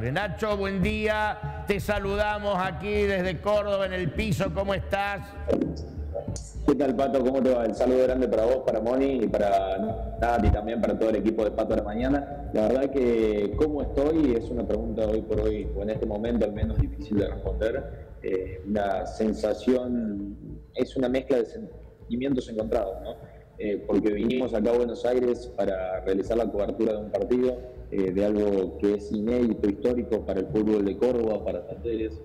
Nacho, buen día. Te saludamos aquí desde Córdoba en el piso. ¿Cómo estás? ¿Qué tal, Pato? ¿Cómo te va? El saludo grande para vos, para Moni y para Nati y también para todo el equipo de Pato de la Mañana. La verdad que cómo estoy es una pregunta hoy por hoy, o en este momento al menos difícil de responder. Eh, sensación, es una mezcla de sentimientos encontrados, ¿no? Eh, porque vinimos acá a Buenos Aires para realizar la cobertura de un partido, eh, de algo que es inédito, histórico para el fútbol de Córdoba, para Talleres,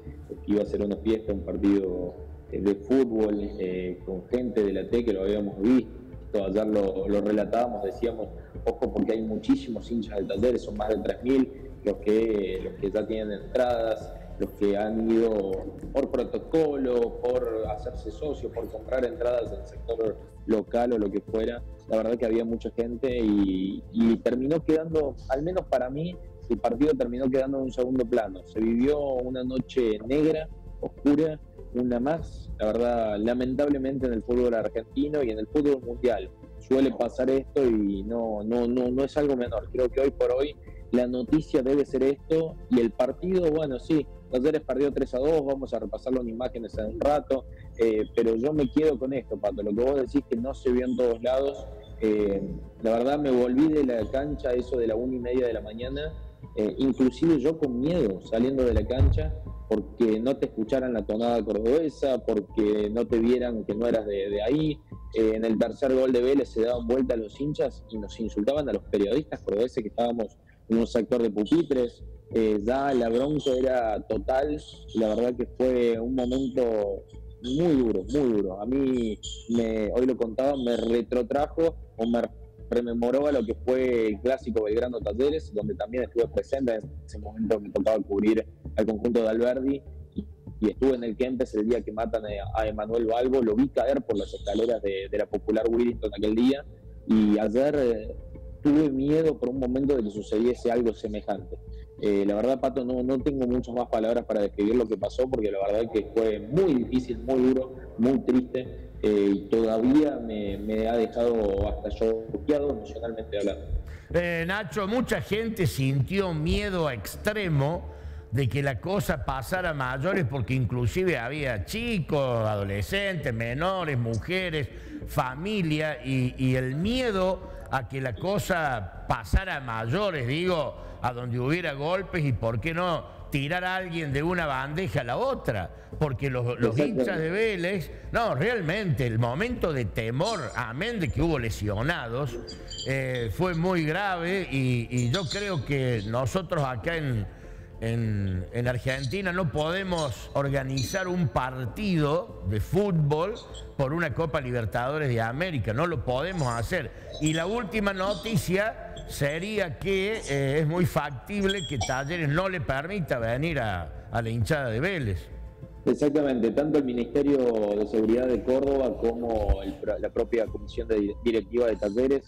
que iba a ser una fiesta, un partido eh, de fútbol eh, con gente de la T que lo habíamos visto, ayer lo, lo, relatábamos, decíamos, ojo porque hay muchísimos hinchas de talleres, son más de 3.000 los que, los que ya tienen entradas, los que han ido por protocolo, por hacerse socios, por comprar entradas del sector local o lo que fuera. La verdad que había mucha gente y, y terminó quedando, al menos para mí, el partido terminó quedando en un segundo plano. Se vivió una noche negra, oscura, una más, la verdad, lamentablemente en el fútbol argentino y en el fútbol mundial suele pasar esto y no, no, no, no es algo menor. Creo que hoy por hoy la noticia debe ser esto y el partido, bueno, sí, Talleres perdió 3 a 2, vamos a repasarlo en imágenes en un rato, eh, pero yo me quedo con esto, Pato, lo que vos decís que no se vio en todos lados, eh, la verdad me volví de la cancha eso de la una y media de la mañana, eh, inclusive yo con miedo saliendo de la cancha, porque no te escucharan la tonada cordobesa, porque no te vieran que no eras de, ahí. Eh, en el tercer gol de Vélez se daban vuelta a los hinchas y nos insultaban a los periodistas cordobeses que estábamos en un sector de pupitres. Eh, ya la bronca era total la verdad que fue un momento muy duro, muy duro. A mí, me, hoy lo contaba, me retrotrajo o me rememoró a lo que fue el clásico Belgrano Talleres, donde también estuve presente, en ese momento me tocaba cubrir al conjunto de Alberdi y, estuve en el Kempes el día que matan a Emanuel Balbo, lo vi caer por las escaleras de, la popular Willington aquel día y ayer eh, tuve miedo por un momento de que sucediese algo semejante. Eh, la verdad, Pato, no, no tengo muchas más palabras para describir lo que pasó porque la verdad es que fue muy difícil, muy duro, muy triste eh, y todavía me, me, ha dejado hasta choqueado emocionalmente hablando. Eh, Nacho, mucha gente sintió miedo extremo de que la cosa pasara a mayores porque inclusive había chicos, adolescentes, menores, mujeres, familia y el miedo a que la cosa pasara a mayores, digo, a donde hubiera golpes y por qué no tirar a alguien de una bandeja a la otra, porque los, hinchas de Vélez, no, realmente el momento de temor, amén de que hubo lesionados, eh, fue muy grave y, yo creo que nosotros acá en, en, en, Argentina no podemos organizar un partido de fútbol por una Copa Libertadores de América, no lo podemos hacer. Y la última noticia sería que eh, es muy factible que Talleres no le permita venir a, la hinchada de Vélez. Exactamente, tanto el Ministerio de Seguridad de Córdoba como la propia Comisión Directiva de Talleres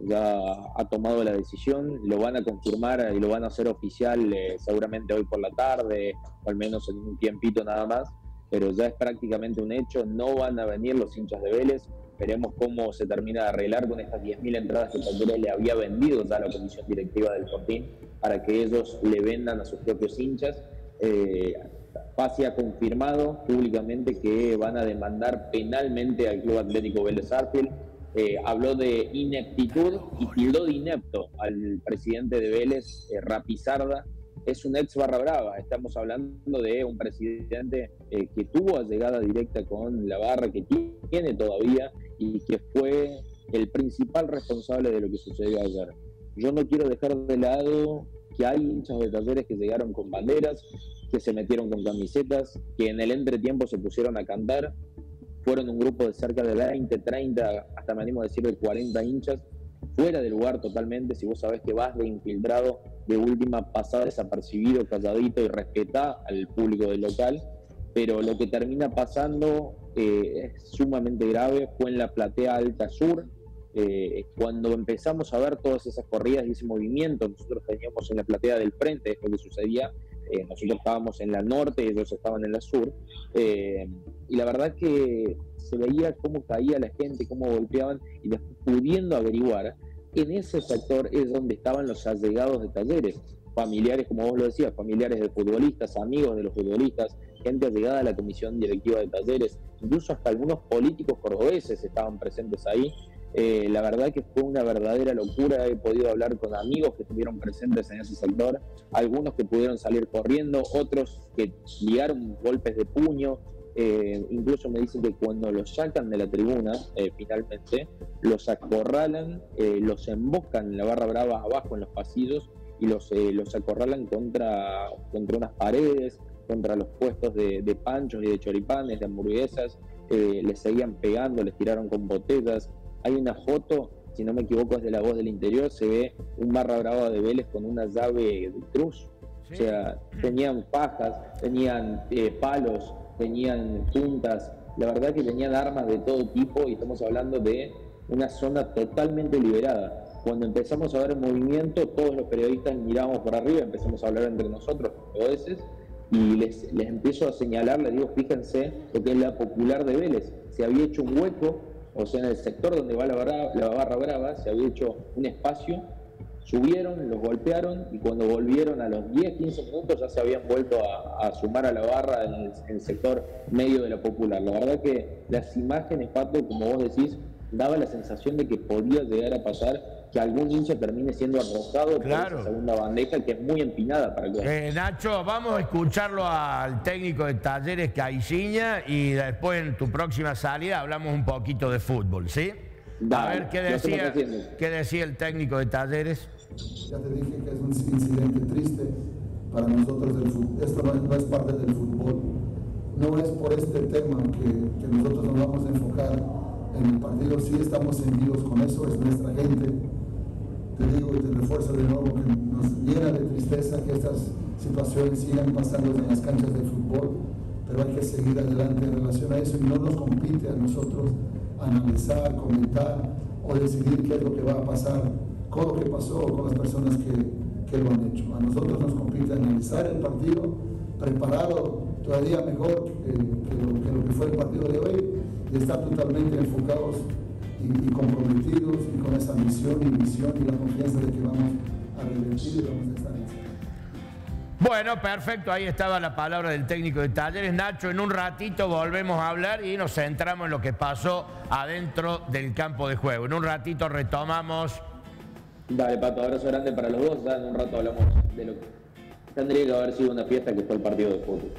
ya ha tomado la decisión, lo van a confirmar y lo van a hacer oficial eh, seguramente hoy por la tarde, o al menos en un tiempito nada más, pero ya es prácticamente un hecho, no van a venir los hinchas de Vélez, Veremos cómo se termina de arreglar con estas 10.000 entradas que Talleres le había vendido a la comisión directiva del Fortín para que ellos le vendan a sus propios hinchas. Eh, ha confirmado públicamente que van a demandar penalmente al Club Atlético Vélez Arfield. Eh, habló de ineptitud y tildó de inepto al presidente de Vélez, eh, Rapizarda, es un ex barra brava. Estamos hablando de un presidente eh, que tuvo llegada directa con la barra, que tiene todavía y que fue el principal responsable de lo que sucedió ayer. Yo no quiero dejar de lado que hay hinchas de talleres que llegaron con banderas, que se metieron con camisetas, que en el entretiempo se pusieron a cantar. Fueron un grupo de cerca de 20, 30, hasta me animo a decir de 40 hinchas fuera del lugar totalmente, si vos sabés que vas de infiltrado, de última pasada desapercibido, calladito y respetá al público del local, pero lo que termina pasando eh, es sumamente grave, fue en la platea Alta Sur, eh, cuando empezamos a ver todas esas corridas y ese movimiento, nosotros teníamos en la platea del frente, es lo que sucedía, eh, nosotros estábamos en la norte, ellos estaban en la sur, y la verdad que se veía cómo caía la gente, cómo golpeaban, y después pudiendo averiguar, en ese sector es donde estaban los allegados de talleres. familiares, como vos lo decías, familiares de futbolistas, amigos de los futbolistas, gente llegada a la comisión directiva de talleres, incluso hasta algunos políticos cordobeses estaban presentes ahí. Eh, la verdad que fue una verdadera locura, he podido hablar con amigos que estuvieron presentes en ese sector, algunos que pudieron salir corriendo, otros que ligaron golpes de puño, eh, incluso me dicen que cuando los sacan de la tribuna, eh, finalmente, los acorralan, los emboscan en la barra brava abajo en los pasillos y los, los acorralan contra, contra unas paredes, contra los puestos de, panchos y de choripanes, de hamburguesas, eh, les seguían pegando, les tiraron con botellas. Hay una foto, si no me equivoco, es de la voz del interior, se ve un barra brava de Vélez con una llave de cruz. O sea, tenían pajas, tenían eh, palos, tenían puntas, la verdad que tenían armas de todo tipo y estamos hablando de una zona totalmente liberada. Cuando empezamos a ver el movimiento, todos los periodistas miramos por arriba, empezamos a hablar entre nosotros, veces y les, les empiezo a señalar, les digo, fíjense lo que es la popular de Vélez. Se había hecho un hueco, o sea, en el sector donde va la, la barra brava, se había hecho un espacio, subieron, los golpearon y cuando volvieron a los 10, 15 minutos ya se habían vuelto a, sumar a la barra en el, en el, sector medio de la popular. La verdad que las imágenes, Pato, como vos decís, daba la sensación de que podía llegar a pasar que algún hincha termine siendo arrojado claro. por esa segunda bandeja que es muy empinada para el eh, Nacho, vamos a escucharlo al técnico de Talleres Caixinha y después en tu próxima salida hablamos un poquito de fútbol, ¿sí? a ver qué decía, qué decía el técnico de Talleres. Ya te dije que es un incidente triste para nosotros. esto no es, parte del fútbol. No es por este tema que, que nosotros nos vamos a enfocar en el partido sí estamos sentidos con eso, es nuestra gente. Te digo y te refuerzo de nuevo que nos llena de tristeza que estas situaciones sigan pasando en las canchas de fútbol, pero hay que seguir adelante en relación a eso y no nos compite a nosotros analizar, comentar o decidir qué es lo que va a pasar con lo que pasó con las personas que, lo han hecho. A nosotros nos compite analizar el partido preparado todavía mejor que, lo, que fue el partido de hoy y estar totalmente enfocados y, comprometidos y con esa misión y visión y la confianza de que vamos a revertir y vamos a estar en bueno, perfecto, ahí estaba la palabra del técnico de talleres. Nacho, en un ratito volvemos a hablar y nos centramos en lo que pasó adentro del campo de juego. En un ratito retomamos. Dale, Pato, abrazo grande para los dos. Ya en un rato hablamos de lo que tendría que haber sido una fiesta que fue el partido de fútbol.